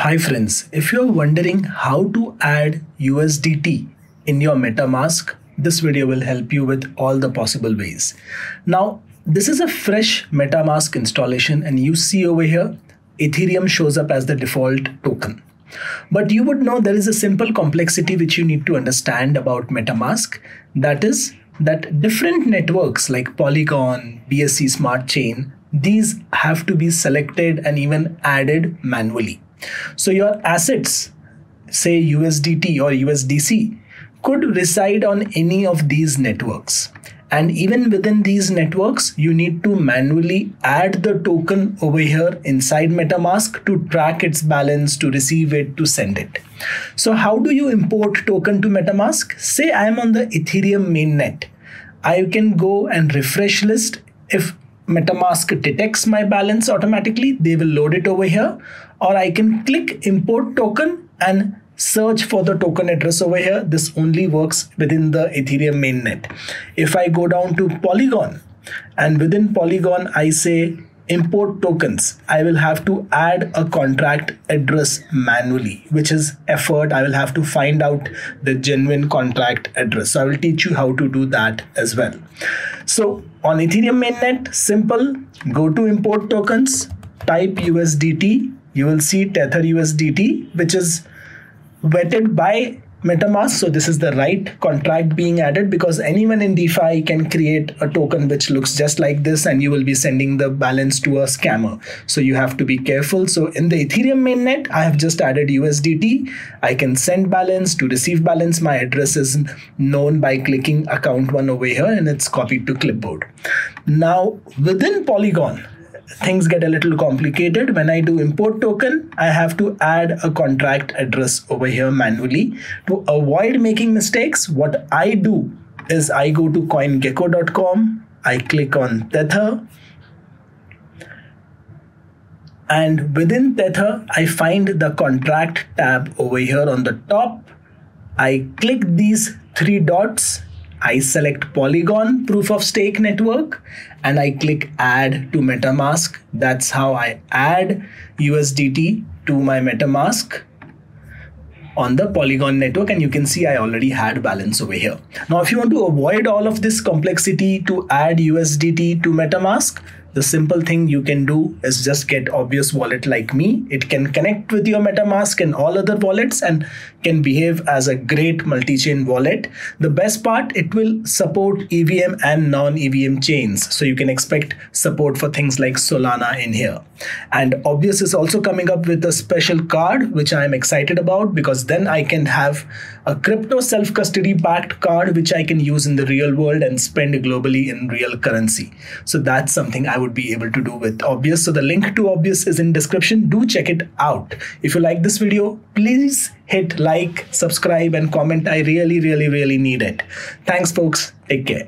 Hi friends, if you're wondering how to add USDT in your MetaMask, this video will help you with all the possible ways. Now, this is a fresh MetaMask installation and you see over here, Ethereum shows up as the default token. But you would know there is a simple complexity which you need to understand about MetaMask. That is that different networks like Polygon, BSC Smart Chain, these have to be selected and even added manually. So your assets, say USDT or USDC, could reside on any of these networks. And even within these networks, you need to manually add the token over here inside MetaMask to track its balance, to receive it, to send it. So how do you import token to MetaMask? Say I am on the Ethereum mainnet. I can go and refresh list. If MetaMask detects my balance automatically, they will load it over here. Or I can click import token and search for the token address over here. This only works within the Ethereum mainnet. If I go down to Polygon and within Polygon, I say import tokens, I will have to add a contract address manually, which is effort. I will have to find out the genuine contract address. So I will teach you how to do that as well. So on Ethereum mainnet, simple, go to import tokens, type USDT, you will see Tether USDT, which is vetted by MetaMask. So this is the right contract being added because anyone in DeFi can create a token which looks just like this and you will be sending the balance to a scammer. So you have to be careful. So in the Ethereum mainnet, I have just added USDT. I can send balance to receive balance. My address is known by clicking account one over here and it's copied to clipboard. Now within Polygon, things get a little complicated. When I do import token, I have to add a contract address over here manually. To avoid making mistakes, what I do is I go to coingecko.com, I click on Tether, and within Tether, I find the contract tab over here on the top. I click these three dots I select Polygon proof of stake network and I click add to MetaMask. That's how I add USDT to my MetaMask on the Polygon network and you can see I already had balance over here. Now if you want to avoid all of this complexity to add USDT to MetaMask, the simple thing you can do is just get obvious wallet like me. It can connect with your metamask and all other wallets and can behave as a great multi-chain wallet. The best part it will support evm and non-evm chains. So you can expect support for things like solana in here. And obvious is also coming up with a special card which i am excited about because then i can have a crypto self-custody backed card which i can use in the real world and spend globally in real currency. So that's something i would be able to do with Obvious. So the link to Obvious is in description. Do check it out. If you like this video, please hit like, subscribe and comment. I really, really, really need it. Thanks folks. Take care.